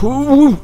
후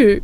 plus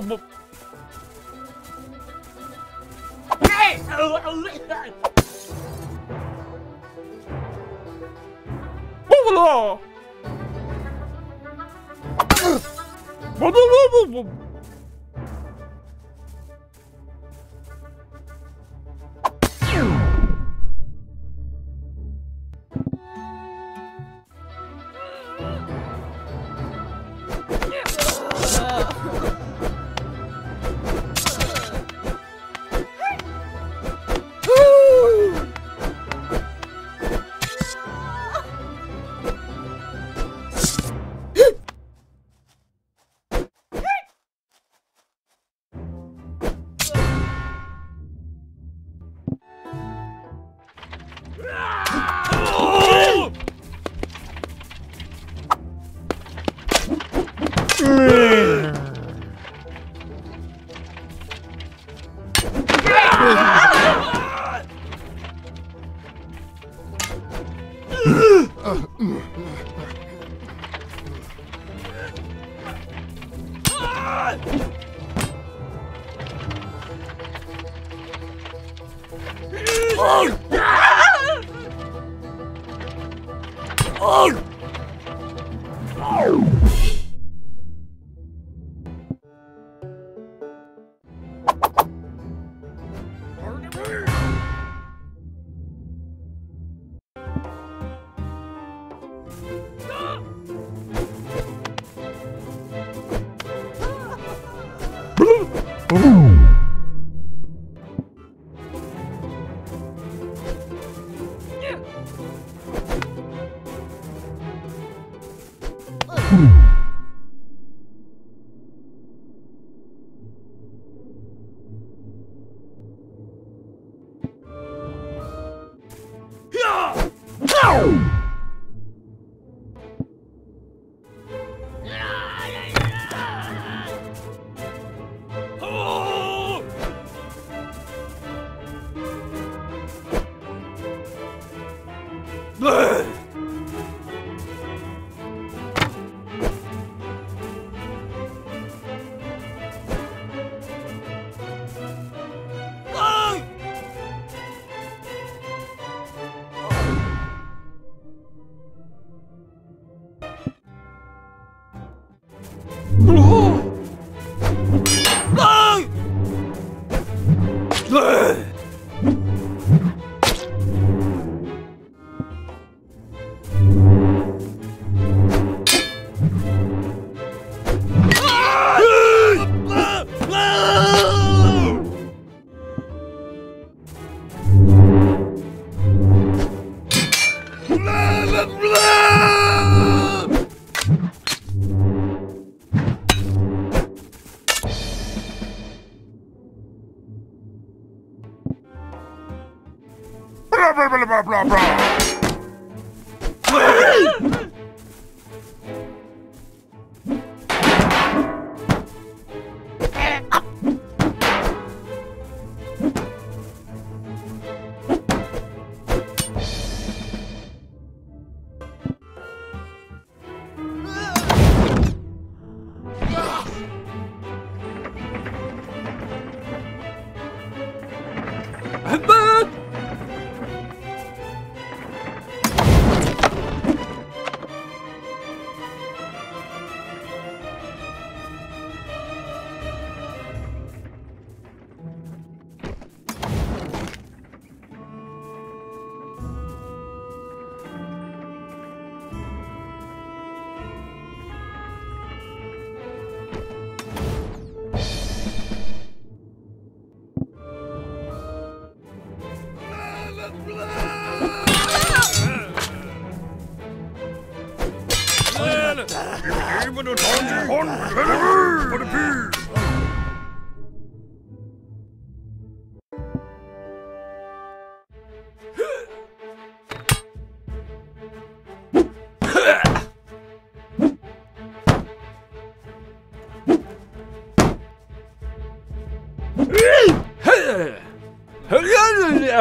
Bleu. Allah!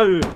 อ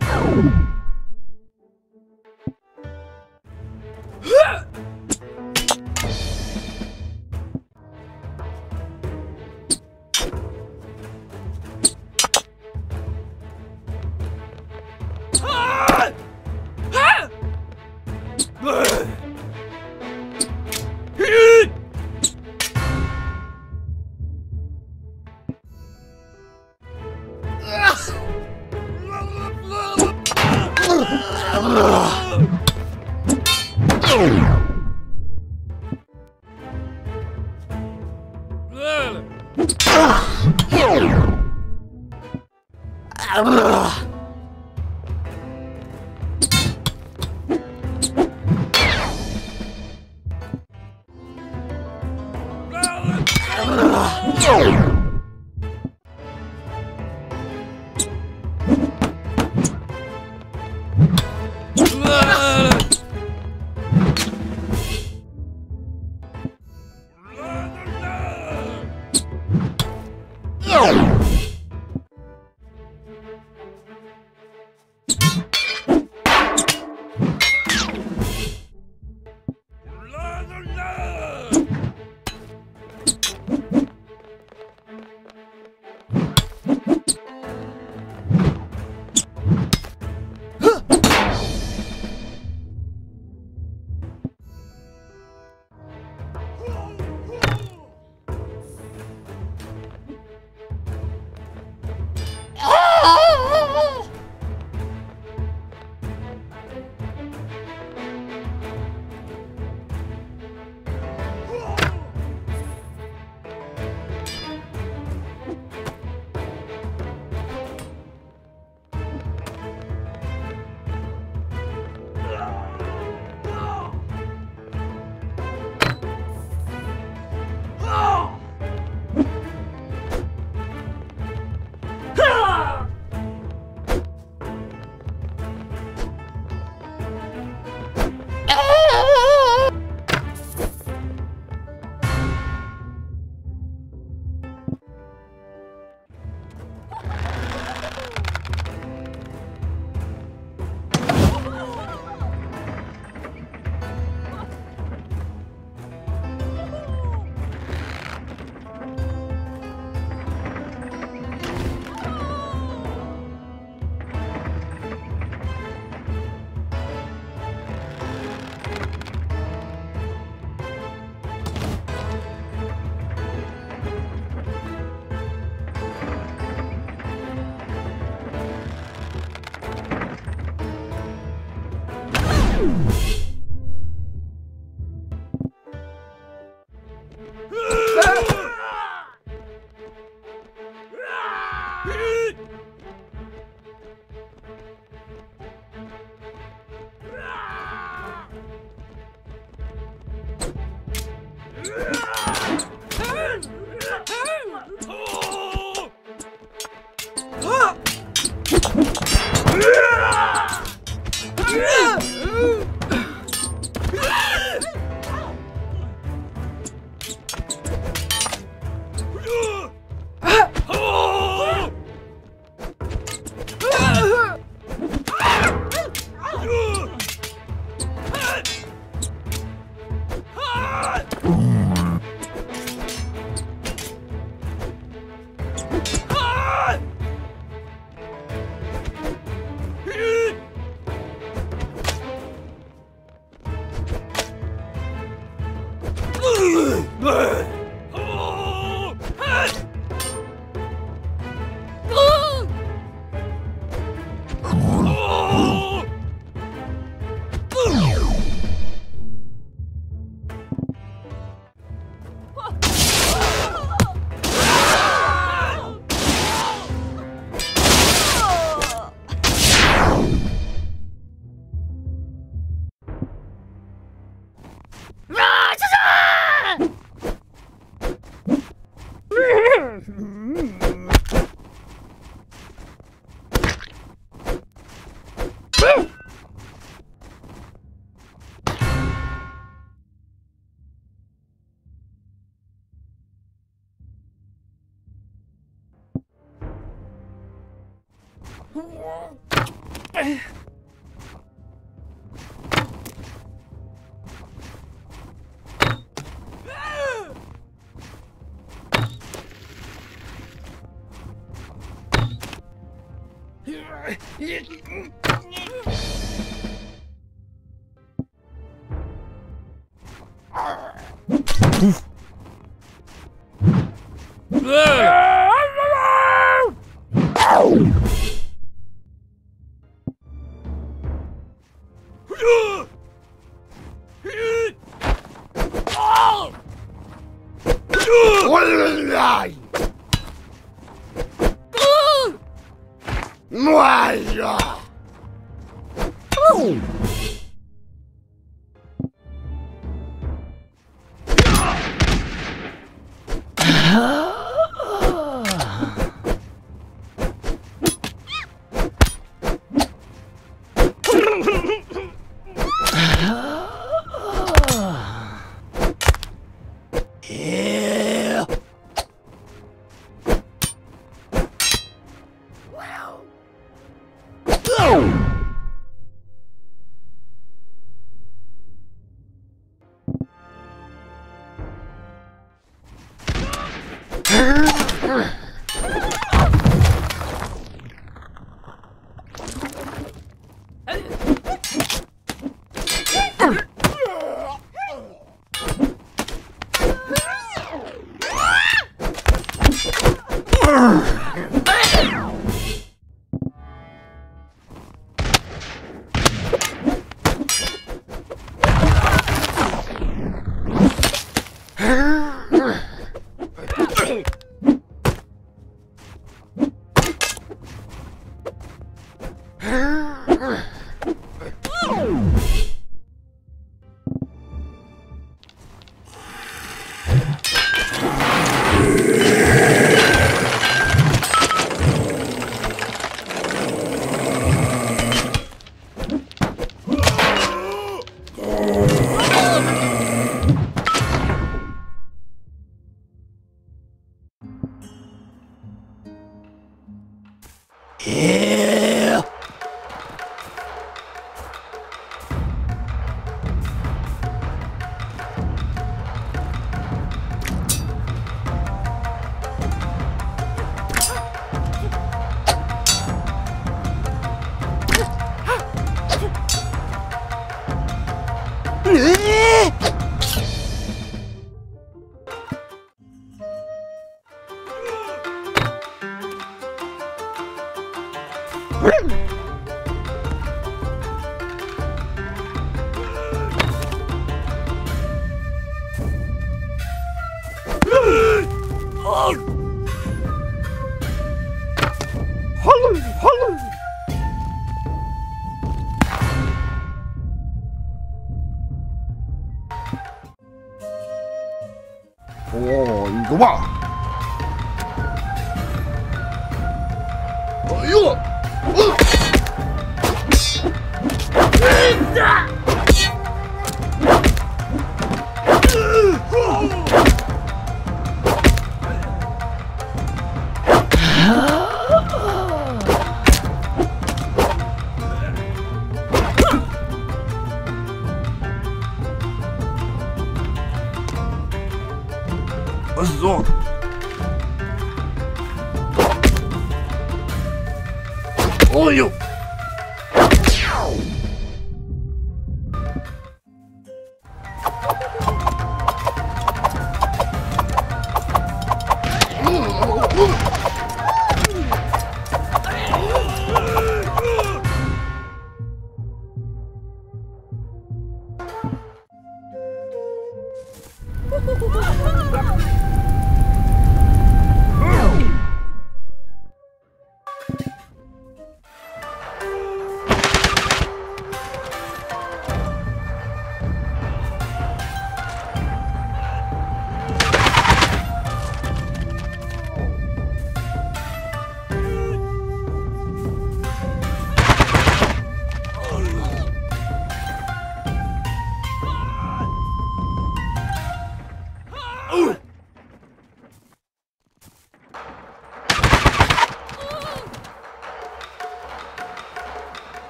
Wow.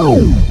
Oh.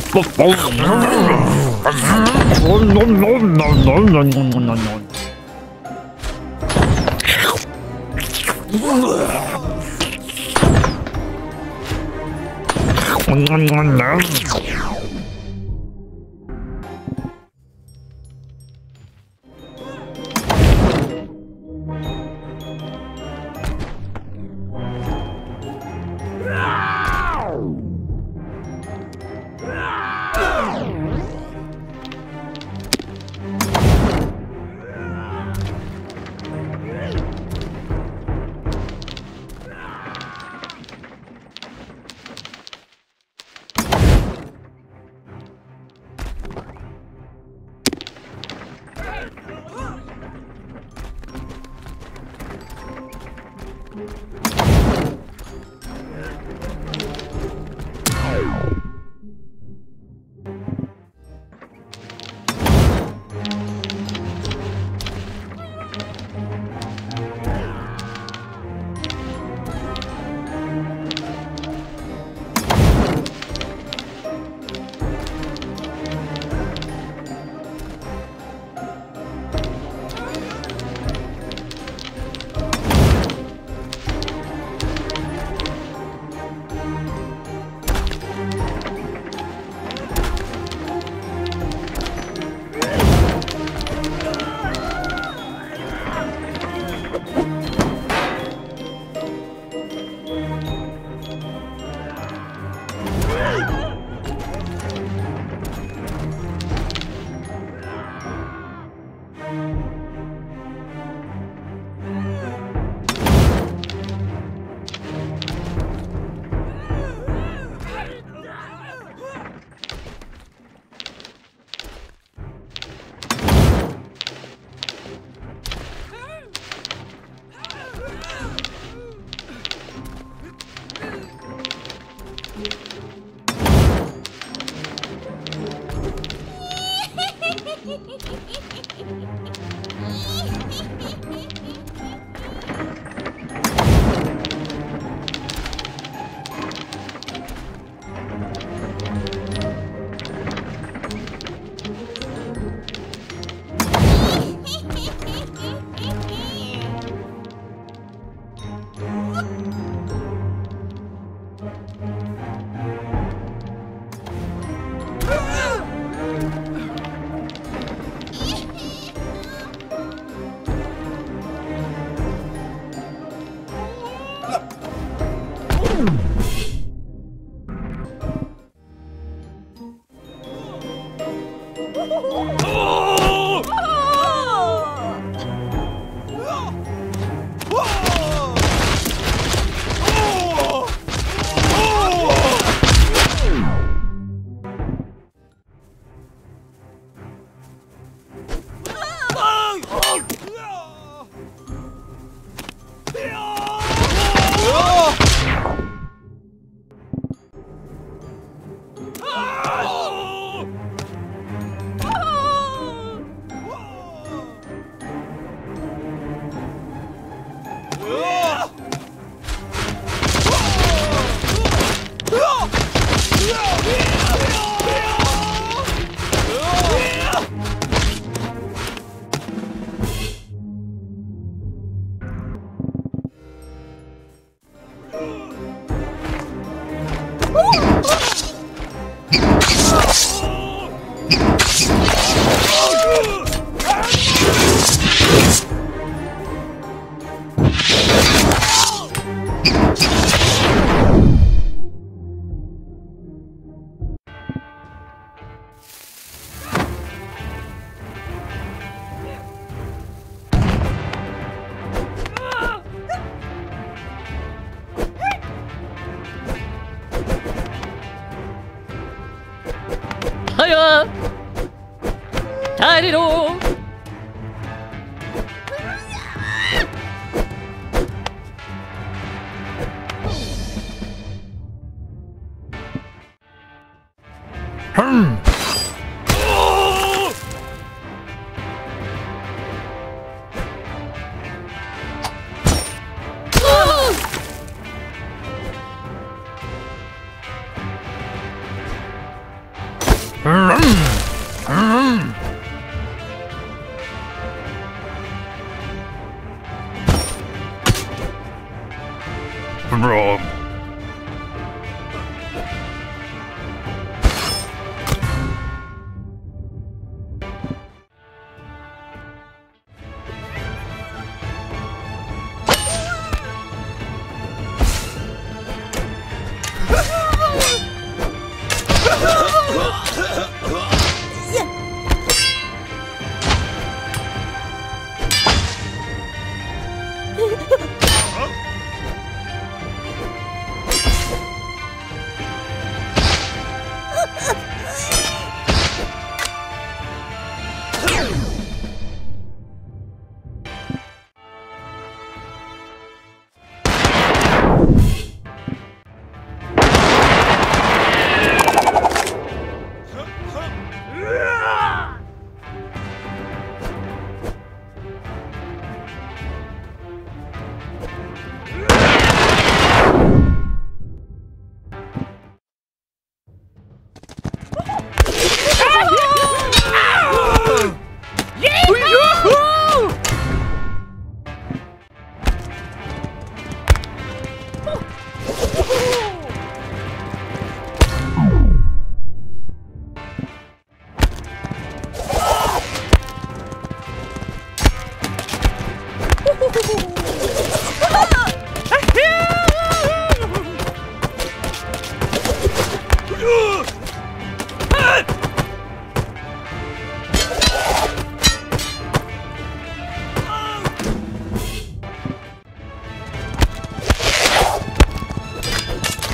Oh,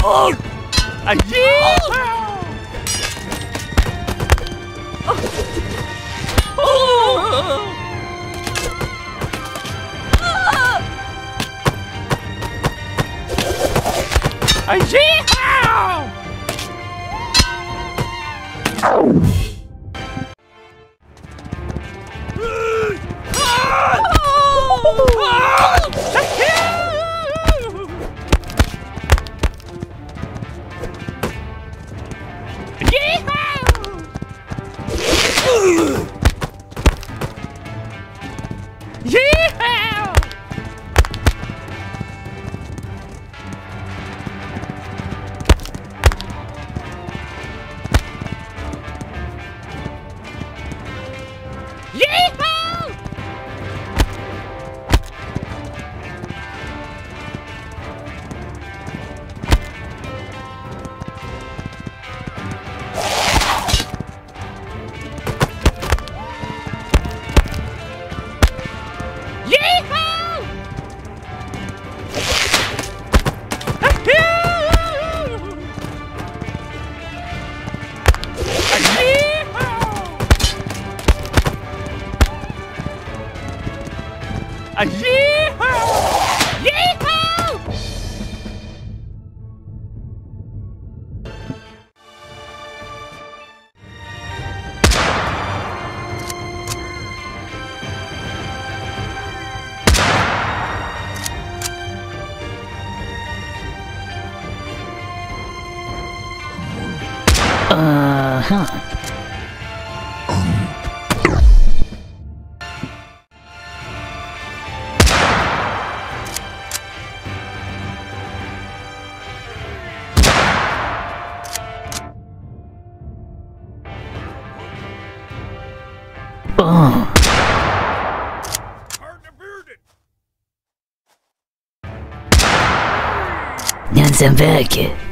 Oh! I yeah. oh. Ganzen Werke.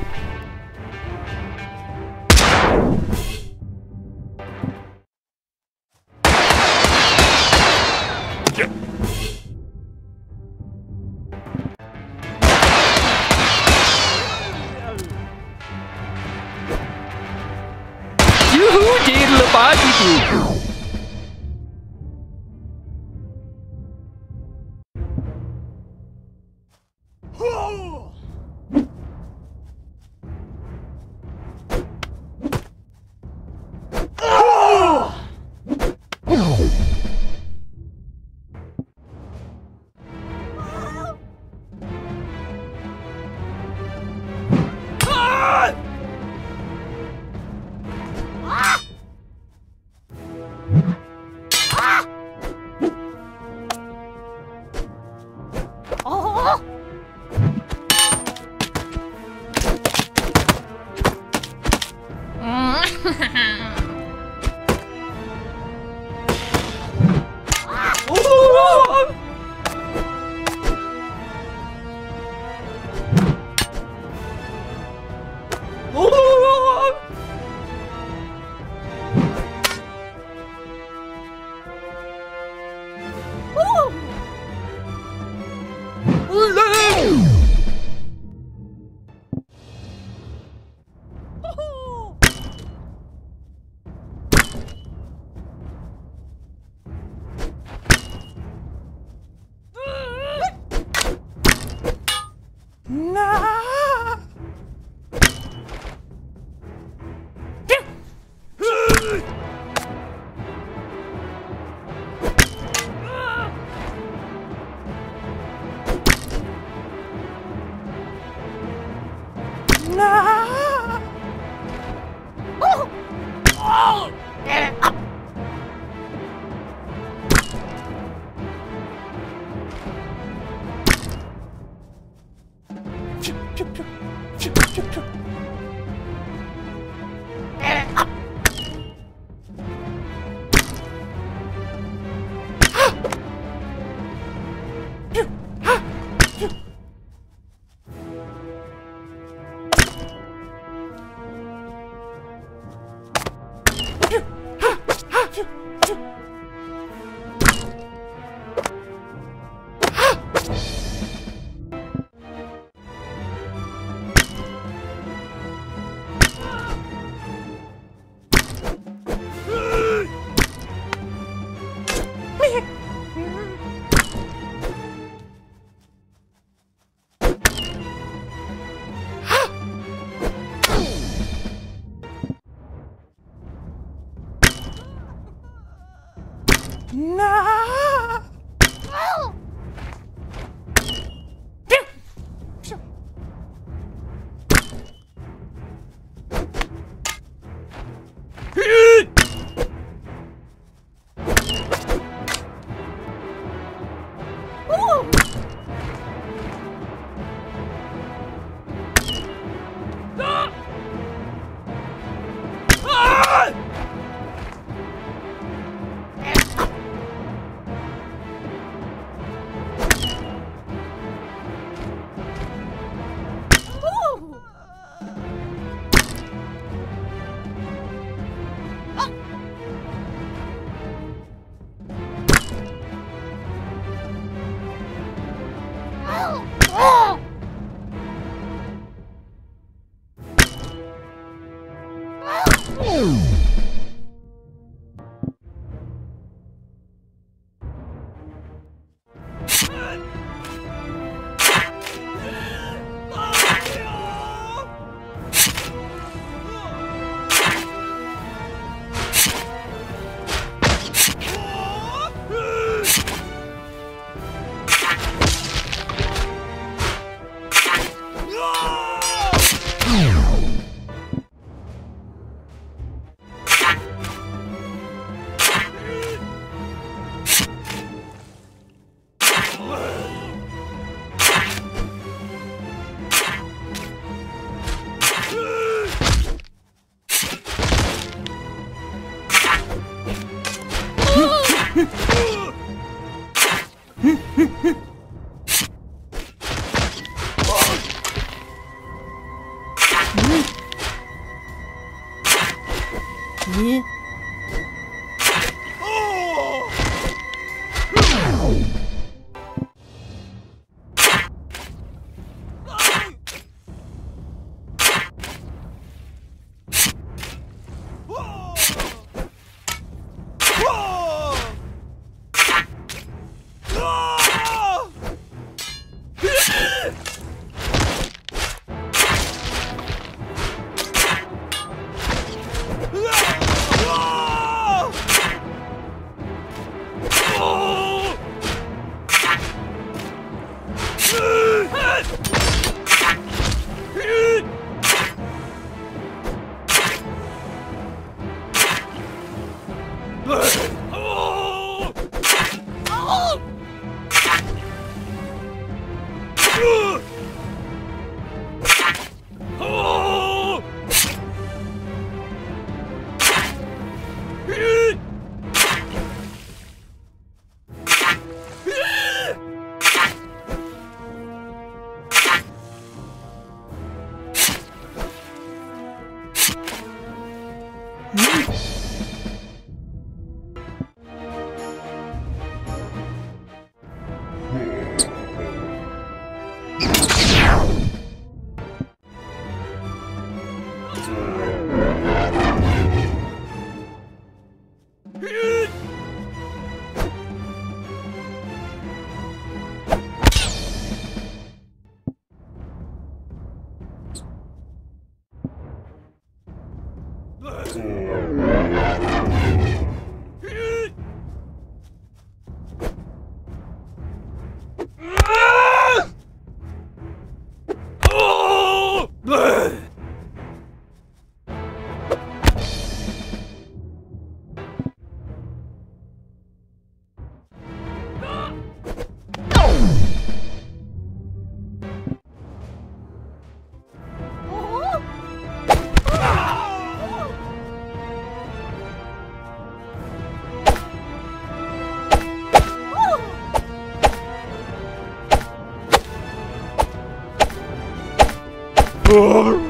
favor.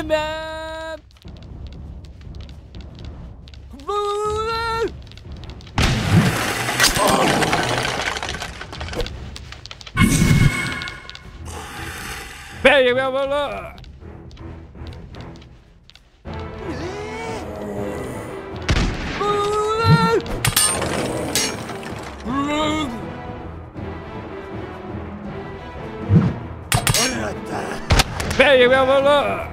Hemen. Pega meu valor. Pega meu valor.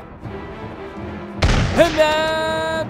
Bla bla.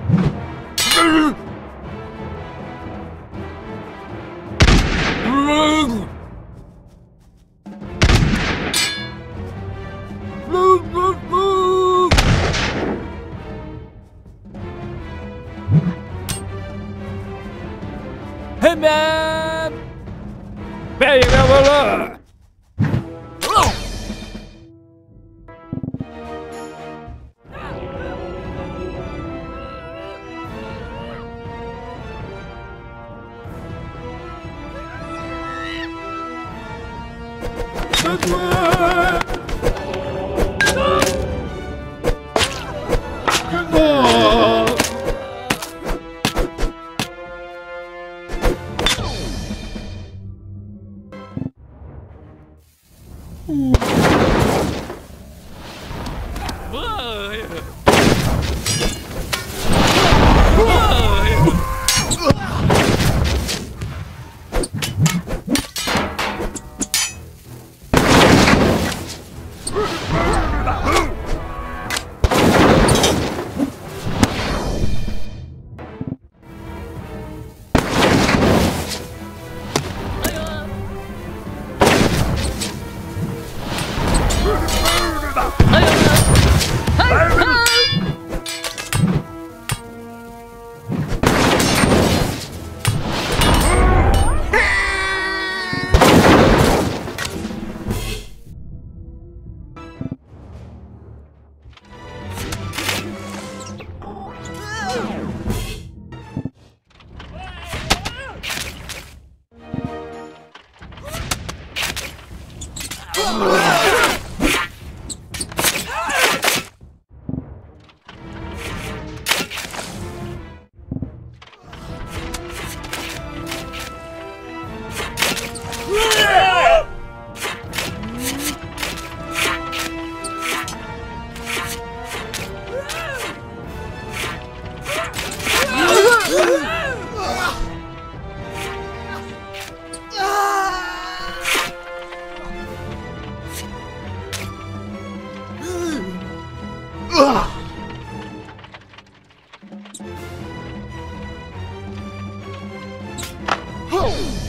go!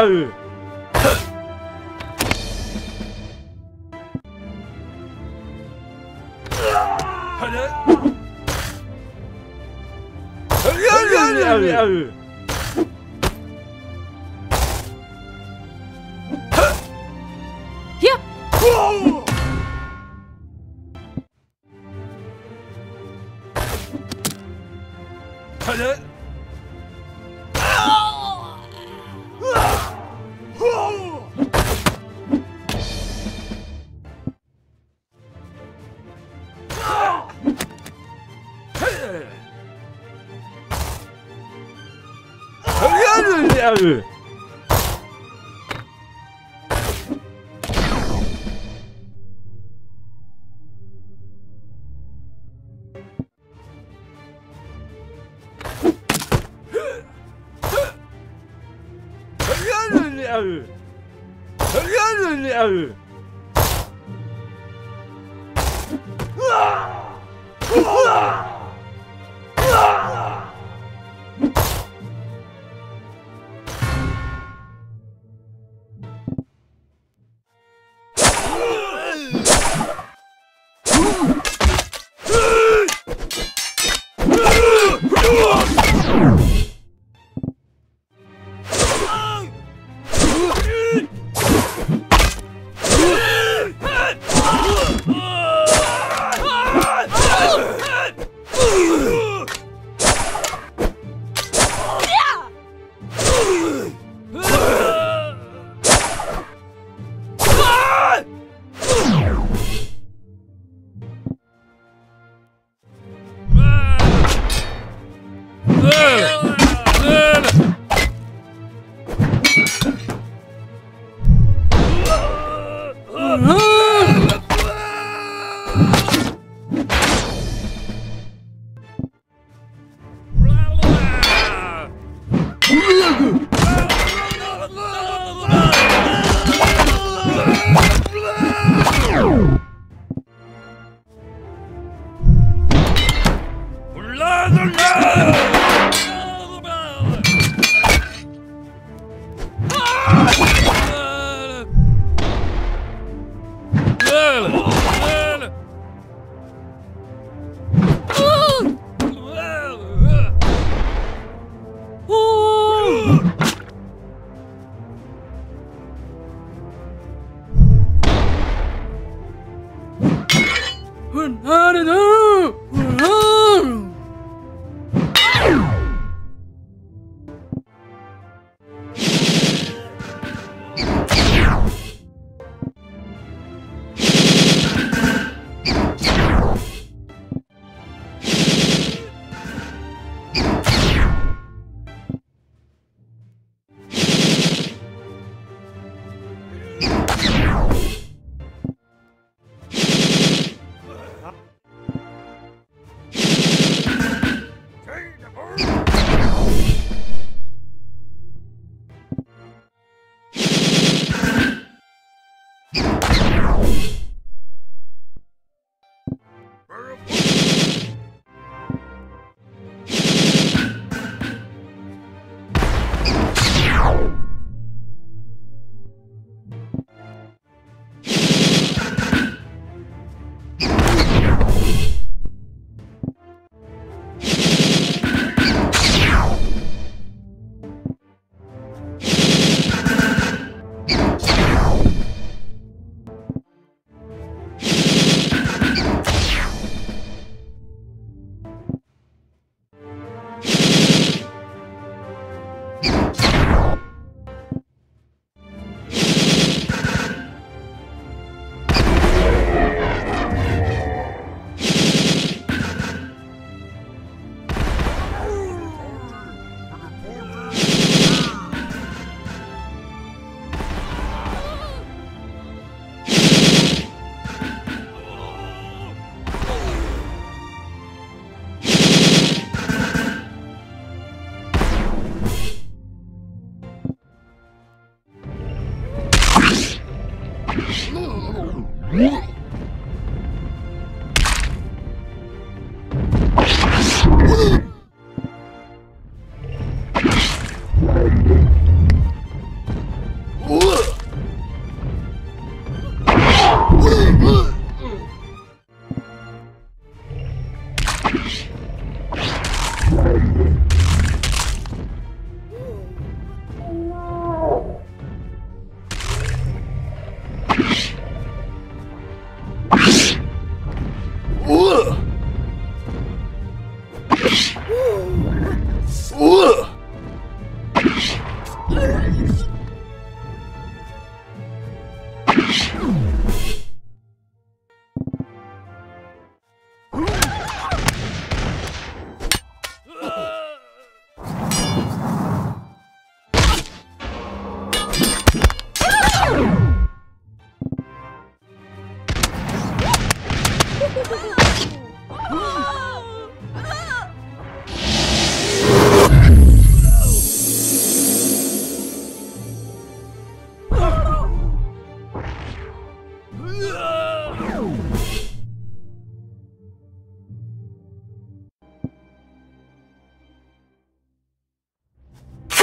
合う。あるあるあるう。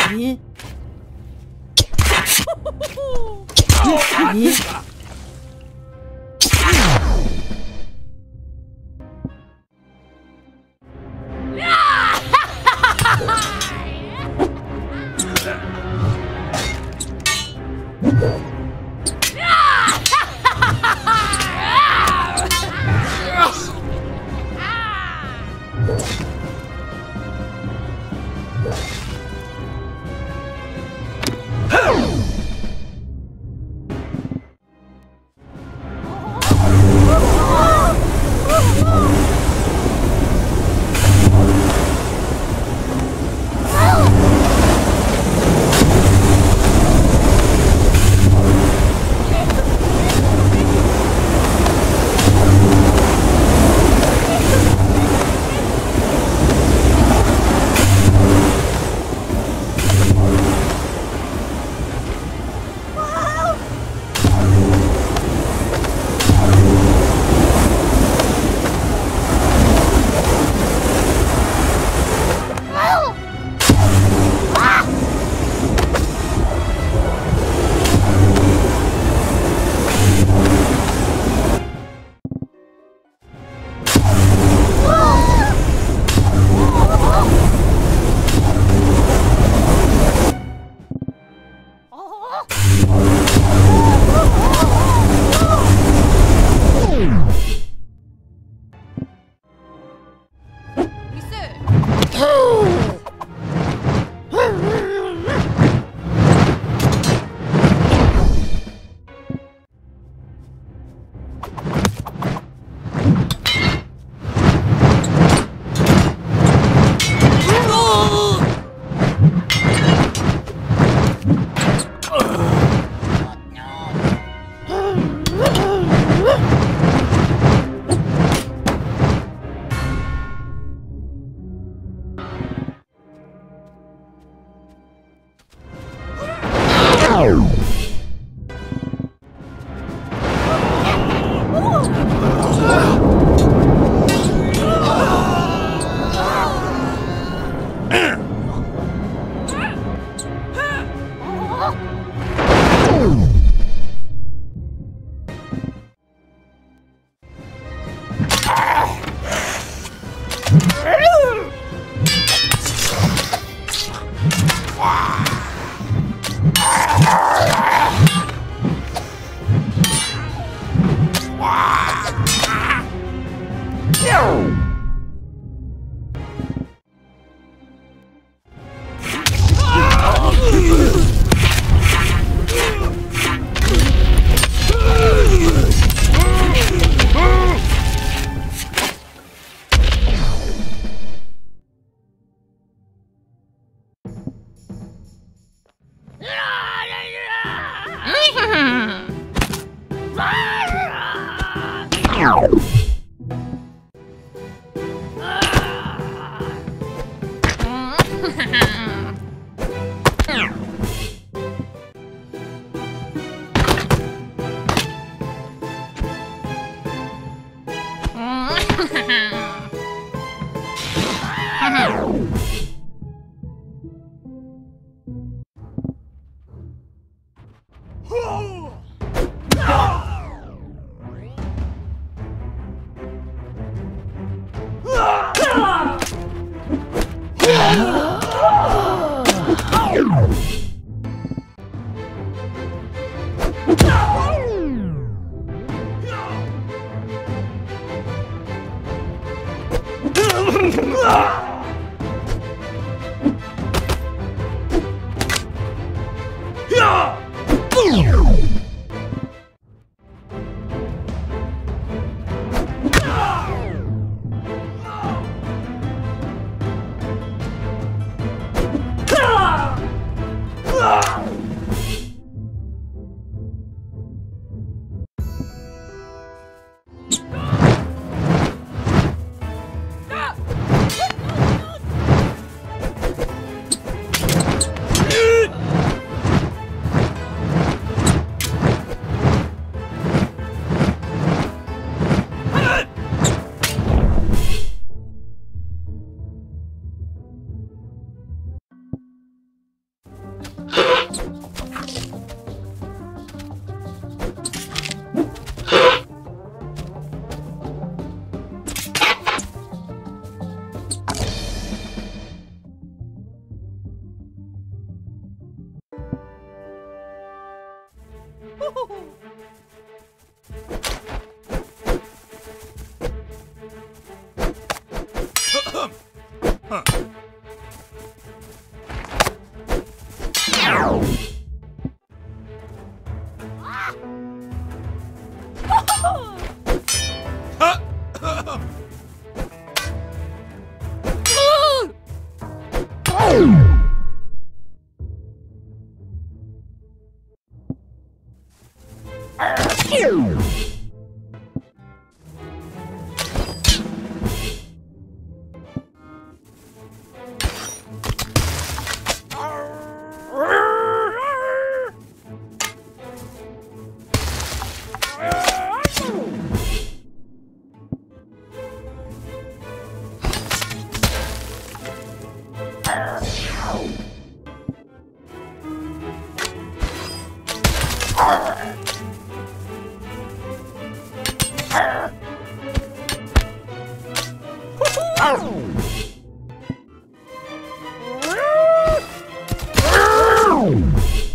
何何 Wow. Música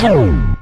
Boom!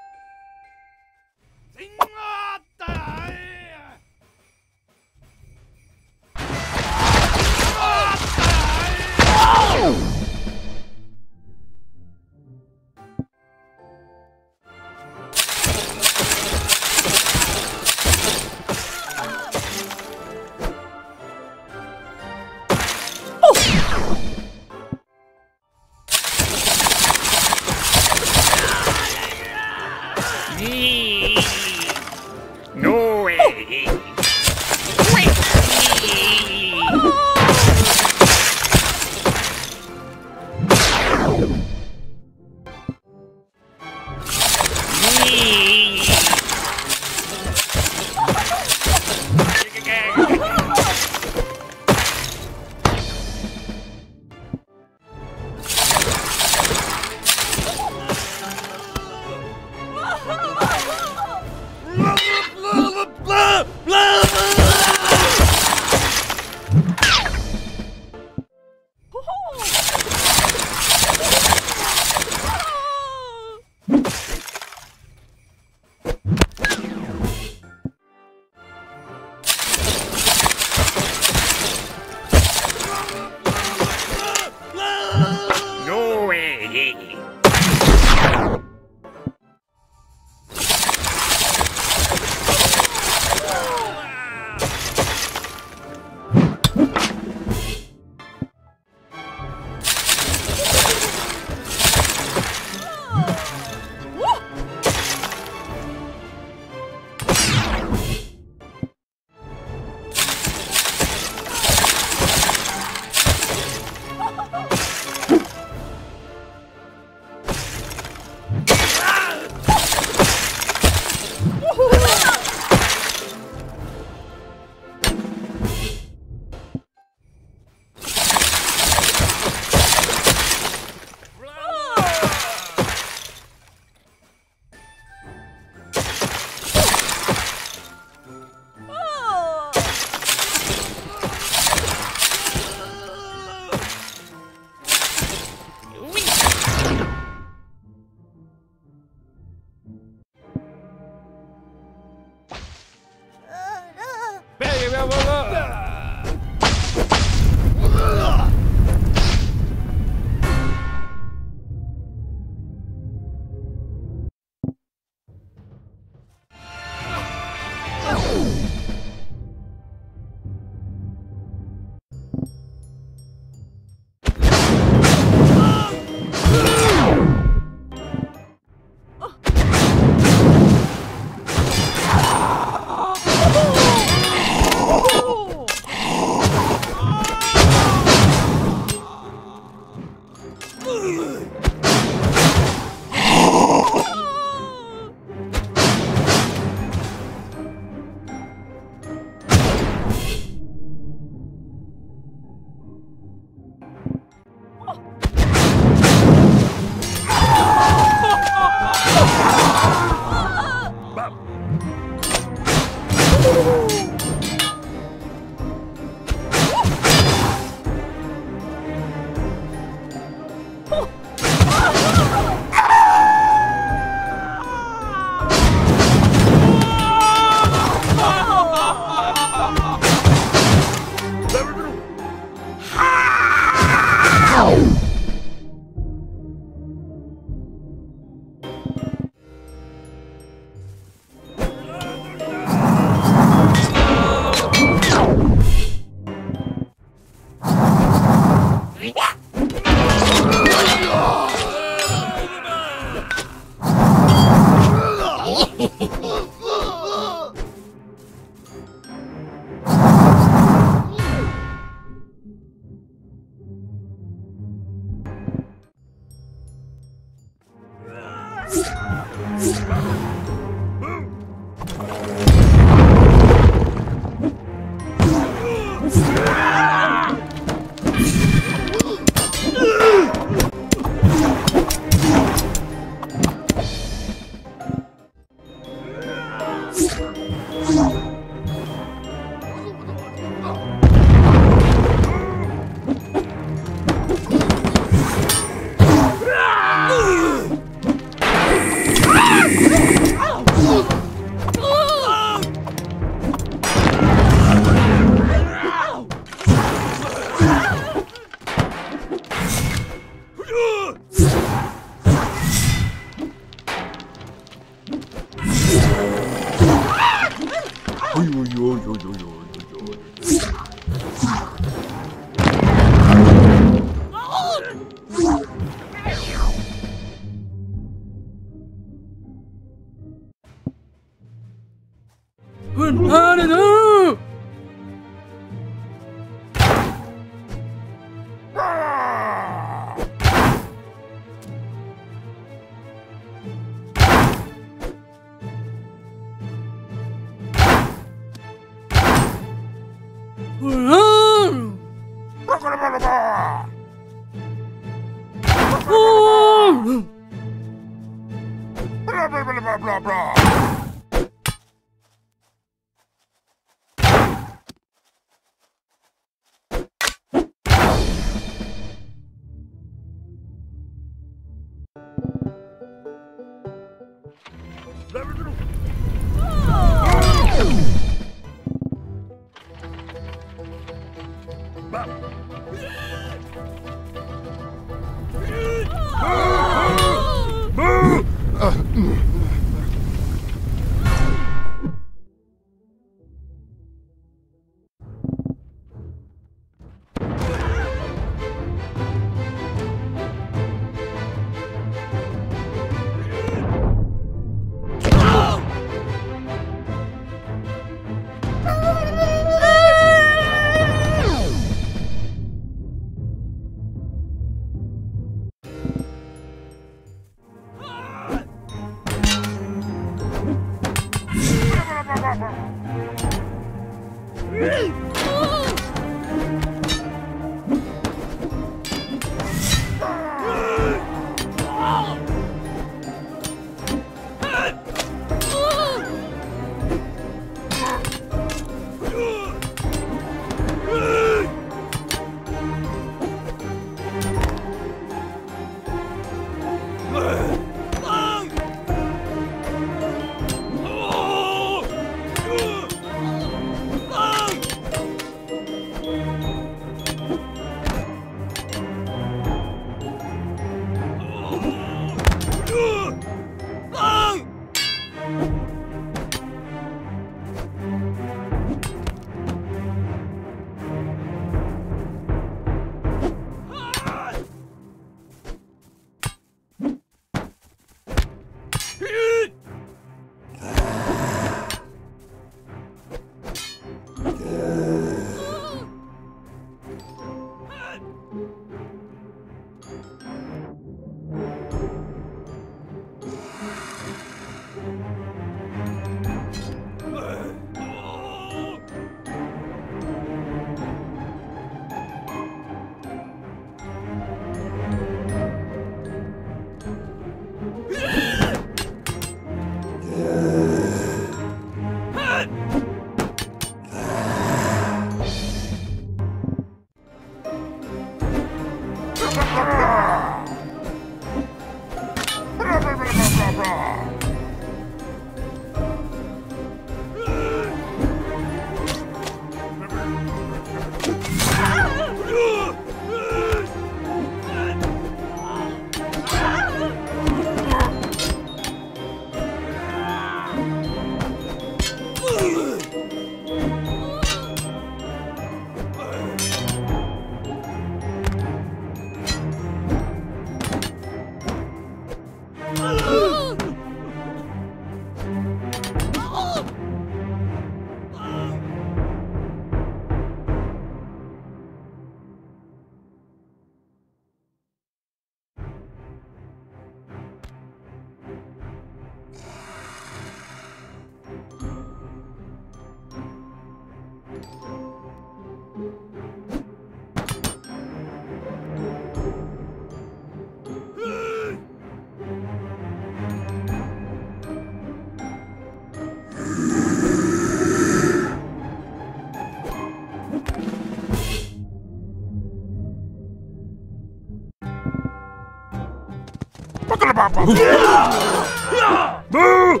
Boo!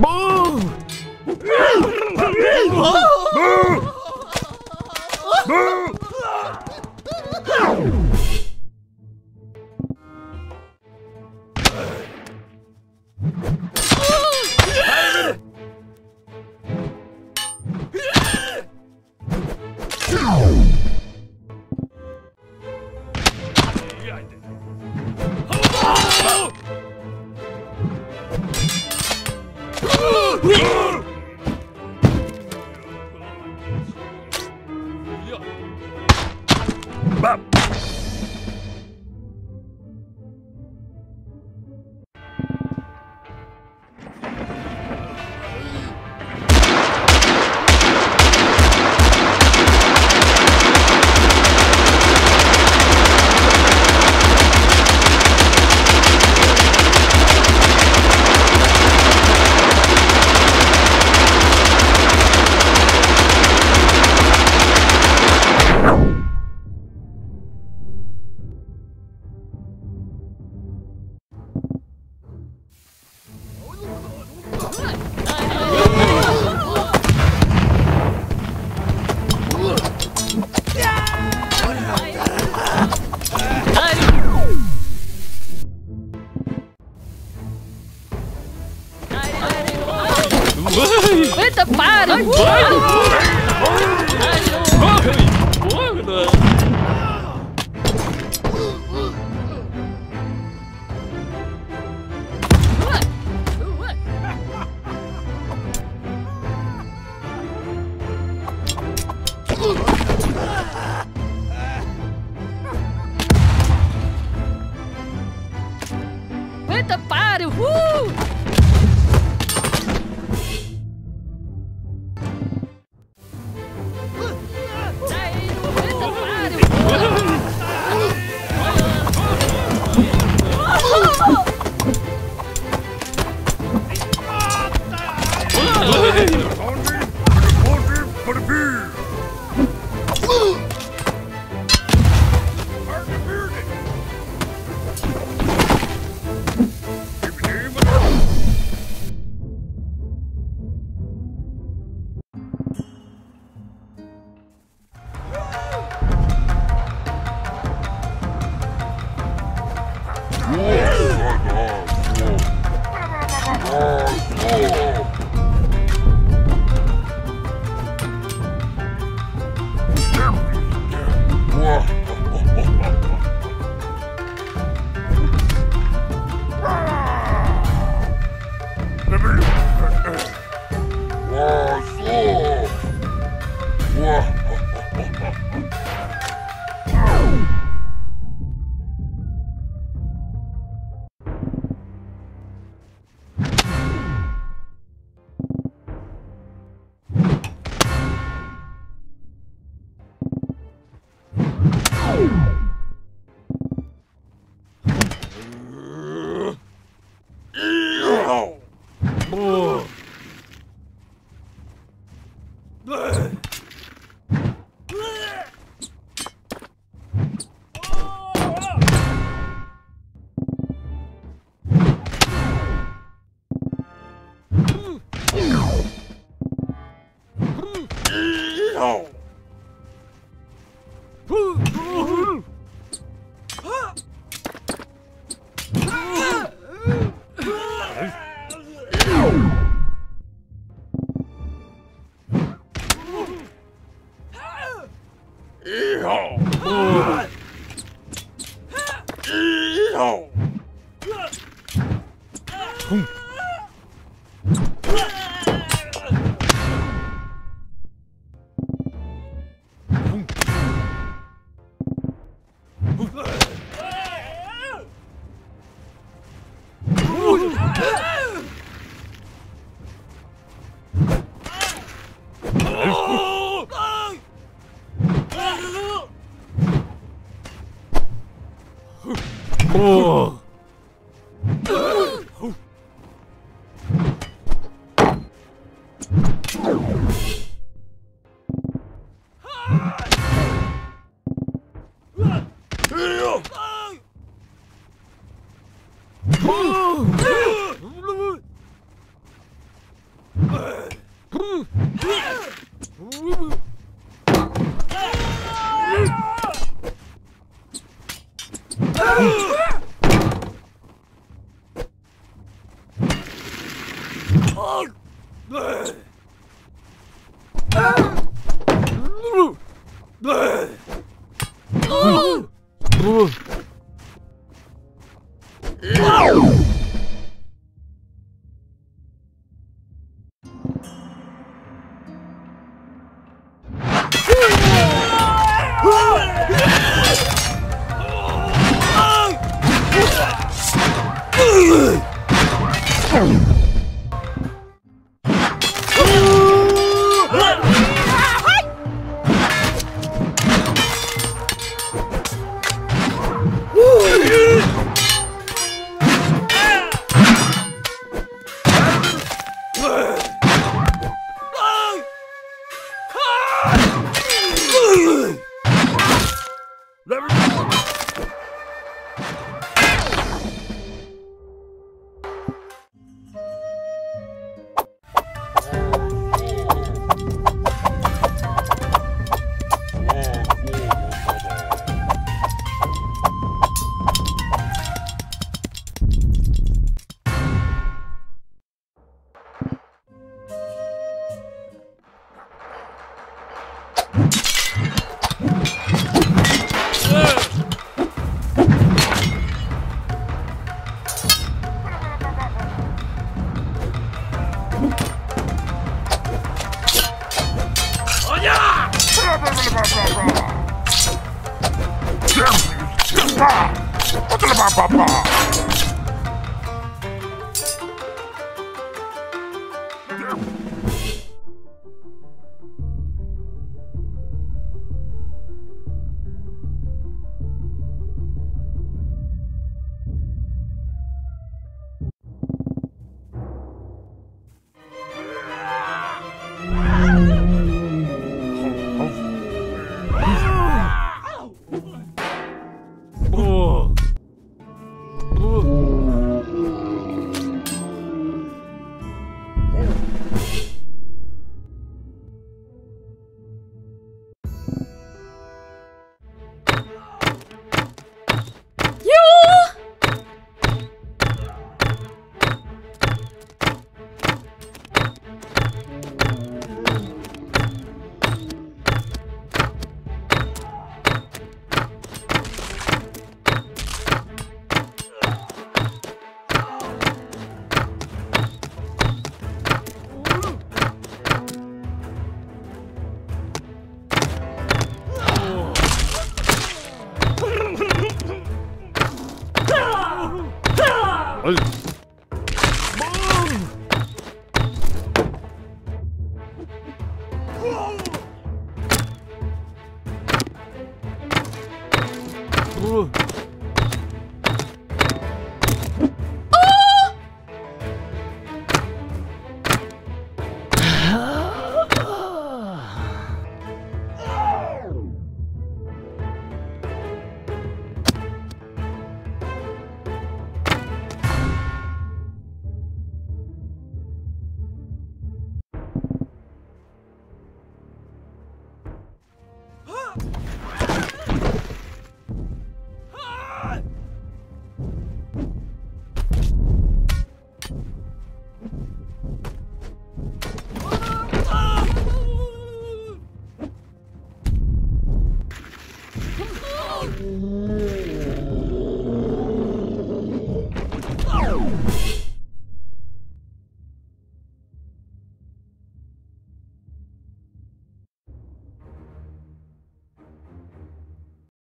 Boo!